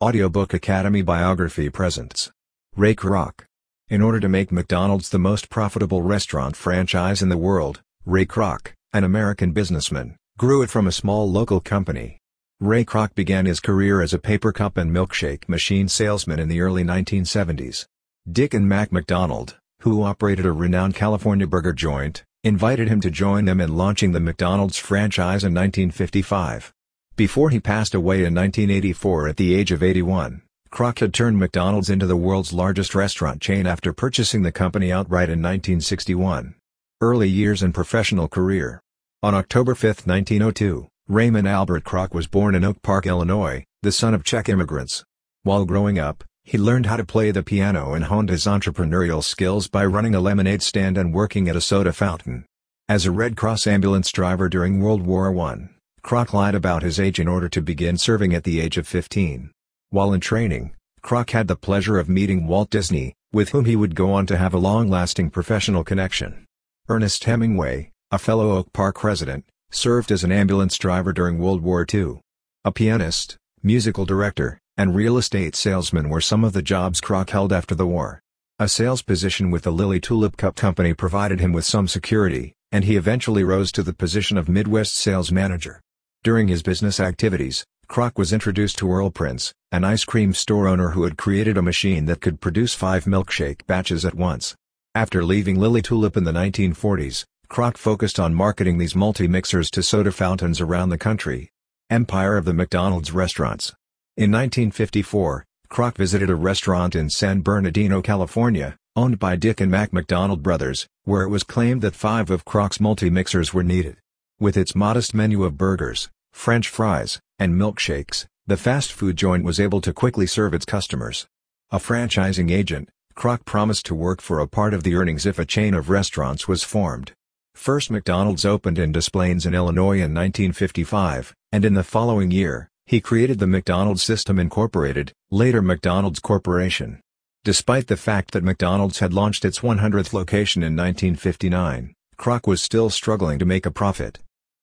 Audiobook Academy Biography presents Ray Kroc. In order to make McDonald's the most profitable restaurant franchise in the world, Ray Kroc, an American businessman, grew it from a small local company. Ray Kroc began his career as a paper cup and milkshake machine salesman in the early 1970s. Dick and Mac McDonald, who operated a renowned California burger joint, invited him to join them in launching the McDonald's franchise in 1955. Before he passed away in 1984 at the age of 81, Kroc had turned McDonald's into the world's largest restaurant chain after purchasing the company outright in 1961. Early years and professional career On October 5, 1902, Raymond Albert Kroc was born in Oak Park, Illinois, the son of Czech immigrants. While growing up, he learned how to play the piano and honed his entrepreneurial skills by running a lemonade stand and working at a soda fountain. As a Red Cross ambulance driver during World War I, Kroc lied about his age in order to begin serving at the age of 15. While in training, Kroc had the pleasure of meeting Walt Disney, with whom he would go on to have a long-lasting professional connection. Ernest Hemingway, a fellow Oak Park resident, served as an ambulance driver during World War II. A pianist, musical director, and real estate salesman were some of the jobs Kroc held after the war. A sales position with the Lily Tulip Cup Company provided him with some security, and he eventually rose to the position of Midwest sales manager. During his business activities, Kroc was introduced to Earl Prince, an ice cream store owner who had created a machine that could produce five milkshake batches at once. After leaving Lily Tulip in the 1940s, Kroc focused on marketing these multi-mixers to soda fountains around the country. Empire of the McDonald's Restaurants In 1954, Kroc visited a restaurant in San Bernardino, California, owned by Dick and Mac McDonald brothers, where it was claimed that five of Kroc's multi-mixers were needed. With its modest menu of burgers, french fries, and milkshakes, the fast food joint was able to quickly serve its customers. A franchising agent, Kroc promised to work for a part of the earnings if a chain of restaurants was formed. First McDonald's opened in Des Plaines in Illinois in 1955, and in the following year, he created the McDonald's System Incorporated, later McDonald's Corporation. Despite the fact that McDonald's had launched its 100th location in 1959, Kroc was still struggling to make a profit.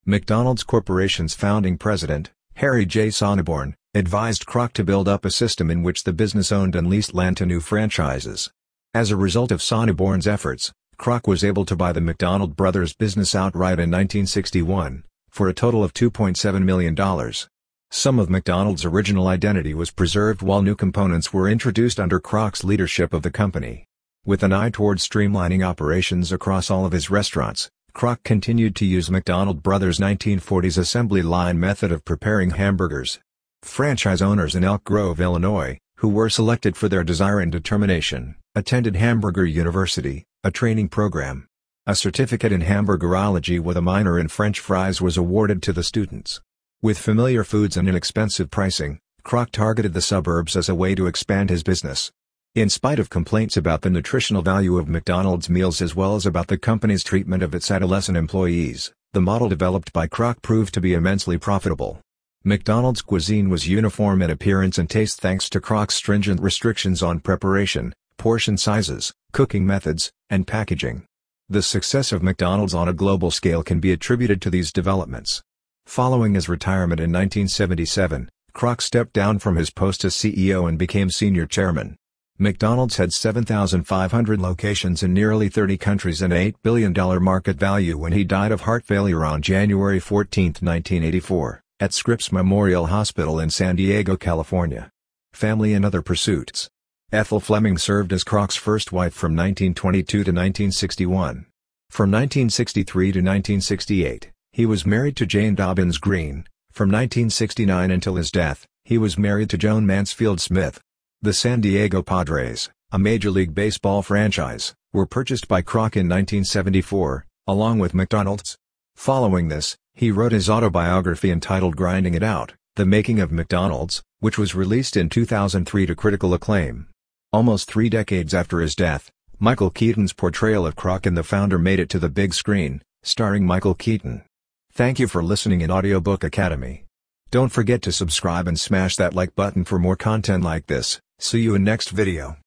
McDonald's Corporation's founding president, Harry J. Sonneborn, advised Kroc to build up a system in which the business owned and leased land to new franchises. As a result of Sonneborn's efforts, Kroc was able to buy the McDonald Brothers business outright in 1961, for a total of $2.7 million. Some of McDonald's original identity was preserved while new components were introduced under Kroc's leadership of the company. With an eye toward streamlining operations across all of his restaurants, Kroc continued to use McDonald Brothers' 1940s assembly line method of preparing hamburgers. Franchise owners in Elk Grove, Illinois, who were selected for their desire and determination, attended Hamburger University, a training program. A certificate in hamburgerology with a minor in French fries was awarded to the students. With familiar foods and inexpensive pricing, Kroc targeted the suburbs as a way to expand his business. In spite of complaints about the nutritional value of McDonald's meals as well as about the company's treatment of its adolescent employees, the model developed by Kroc proved to be immensely profitable. McDonald's cuisine was uniform in appearance and taste thanks to Kroc's stringent restrictions on preparation, portion sizes, cooking methods, and packaging. The success of McDonald's on a global scale can be attributed to these developments. Following his retirement in 1977, Kroc stepped down from his post as CEO and became senior chairman. McDonald's had 7,500 locations in nearly 30 countries and $8 billion market value when he died of heart failure on January 14, 1984, at Scripps Memorial Hospital in San Diego, California. Family and other pursuits. Ethel Fleming served as Kroc's first wife from 1922 to 1961. From 1963 to 1968, he was married to Jane Dobbins Green. From 1969 until his death, he was married to Joan Mansfield Smith. The San Diego Padres, a Major League Baseball franchise, were purchased by Kroc in 1974, along with McDonald's. Following this, he wrote his autobiography entitled Grinding It Out, The Making of McDonald's, which was released in 2003 to critical acclaim. Almost three decades after his death, Michael Keaton's portrayal of Kroc and the founder made it to the big screen, starring Michael Keaton. Thank you for listening in Audiobook Academy. Don't forget to subscribe and smash that like button for more content like this. See you in next video.